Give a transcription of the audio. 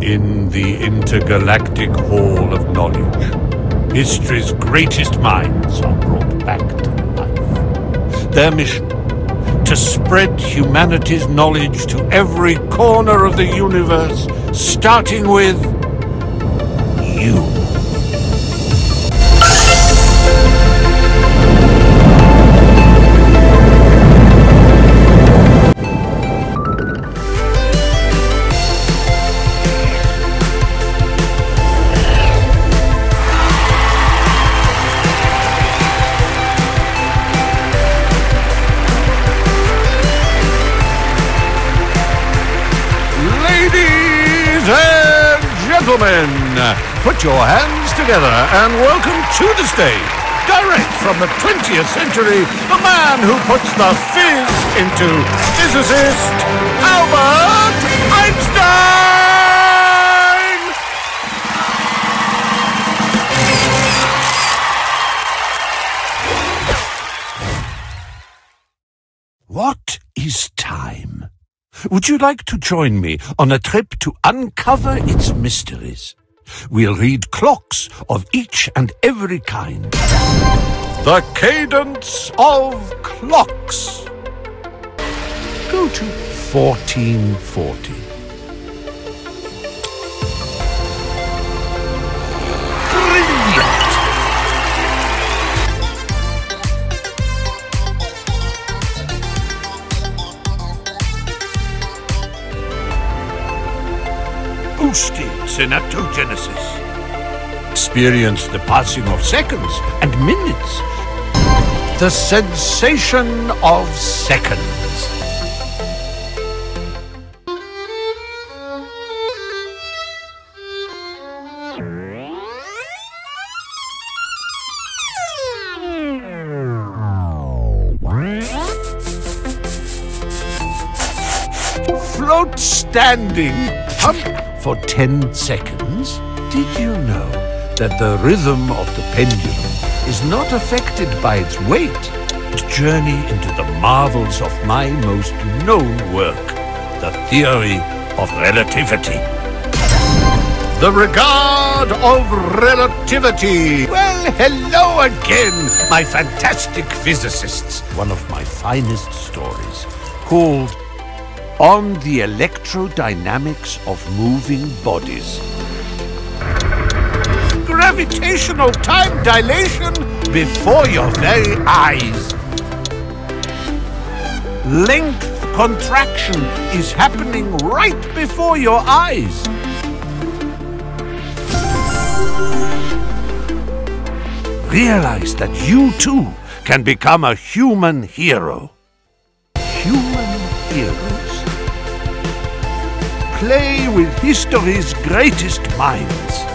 In the intergalactic hall of knowledge, history's greatest minds are brought back to life. Their mission to spread humanity's knowledge to every corner of the universe, starting with you. Gentlemen, put your hands together and welcome to the stage, direct from the 20th century, the man who puts the fizz into physicist Albert Einstein! What is? Would you like to join me on a trip to uncover its mysteries? We'll read clocks of each and every kind. The cadence of clocks. Go to 1440. Boosted synaptogenesis. Experience the passing of seconds and minutes. The sensation of seconds. Float standing. Pump for 10 seconds. Did you know that the rhythm of the pendulum is not affected by its weight? Journey into the marvels of my most known work, the theory of relativity. The regard of relativity. Well, hello again, my fantastic physicists. One of my finest stories, called On the Electrodynamics of Moving Bodies. Gravitational time dilation before your very eyes. Length contraction is happening right before your eyes. Realize that you too can become a human hero. Human heroes. Play with history's greatest minds.